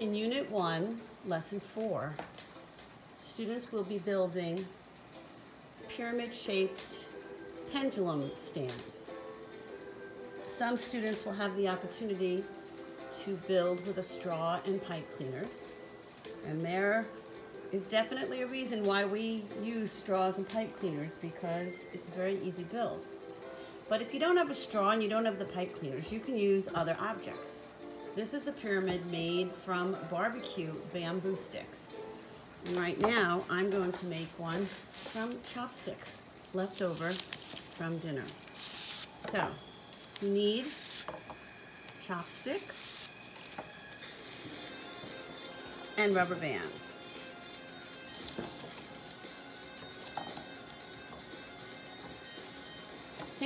In Unit 1, Lesson 4, students will be building pyramid-shaped pendulum stands. Some students will have the opportunity to build with a straw and pipe cleaners. And there is definitely a reason why we use straws and pipe cleaners because it's a very easy build. But if you don't have a straw and you don't have the pipe cleaners, you can use other objects. This is a pyramid made from barbecue bamboo sticks. And right now, I'm going to make one from chopsticks left over from dinner. So, you need chopsticks and rubber bands.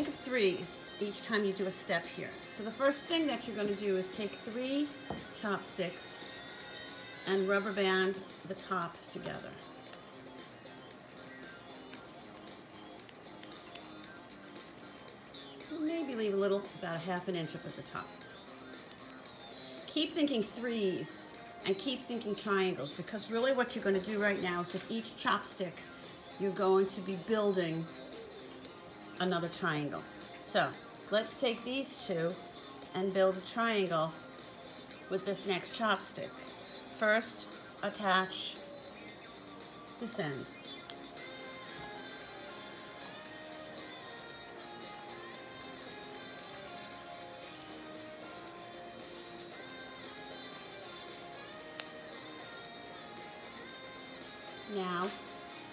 Think of threes each time you do a step here. So the first thing that you're going to do is take three chopsticks and rubber band the tops together. Maybe leave a little, about a half an inch up at the top. Keep thinking threes and keep thinking triangles because really what you're going to do right now is with each chopstick, you're going to be building another triangle. So let's take these two and build a triangle with this next chopstick. First, attach this end. Now,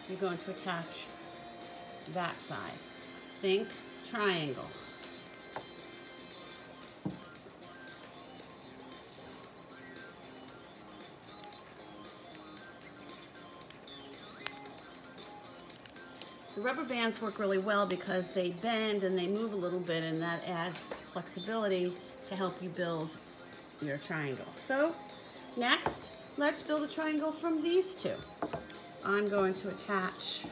you're going to attach that side. Think triangle. The rubber bands work really well because they bend and they move a little bit and that adds flexibility to help you build your triangle. So next, let's build a triangle from these two. I'm going to attach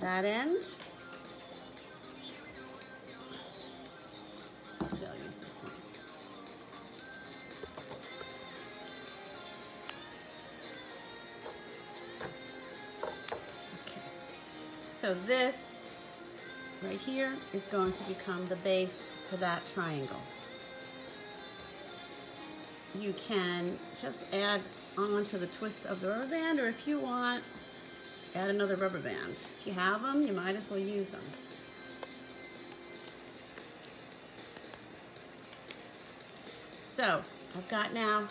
that end. So I'll use this one. Okay. So this right here is going to become the base for that triangle. You can just add onto the twists of the rubber band, or if you want, add another rubber band. If you have them, you might as well use them. So, I've got now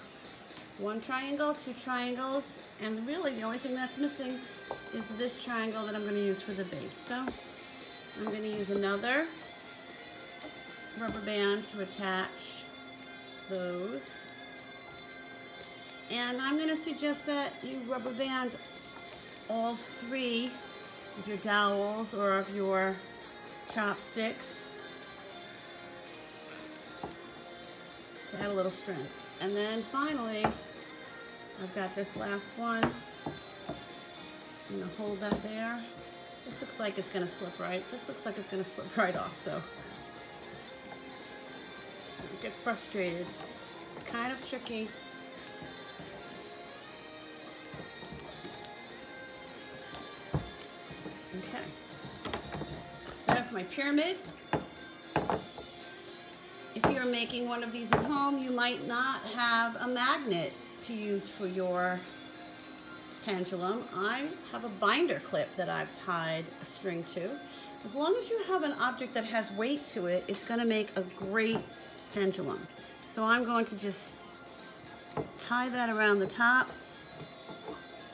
one triangle, two triangles, and really the only thing that's missing is this triangle that I'm going to use for the base. So, I'm going to use another rubber band to attach those. And I'm gonna suggest that you rubber band all three of your dowels or of your chopsticks to add a little strength. And then finally, I've got this last one. I'm gonna hold that there. This looks like it's gonna slip right. This looks like it's gonna slip right off, so don't get frustrated. It's kind of tricky. Okay. There's my pyramid. Making one of these at home, you might not have a magnet to use for your pendulum. I have a binder clip that I've tied a string to. As long as you have an object that has weight to it, it's gonna make a great pendulum. So I'm going to just tie that around the top.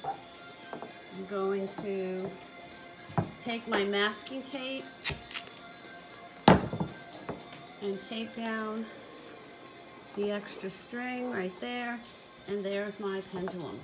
I'm going to take my masking tape and tape down the extra string right there. And there's my pendulum.